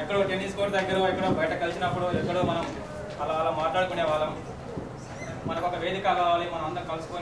ఎక్కడో tennis court దగ్గర ఎక్కడో బయట కలిసినప్పుడు ఎక్కడో మనం అలా అలా మాట్లాడుకునే వాళ్ళం. మనకు ఒక వేదిక కావాలి మనం అందరం కలుసుకొని